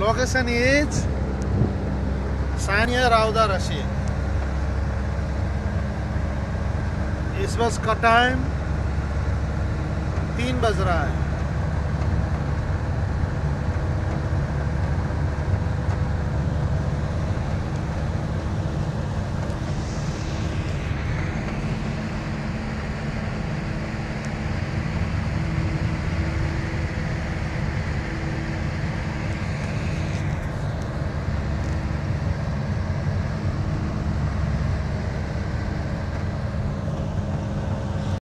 location is Saniya Rauda Rashid इस bus का time तीन बज रहा है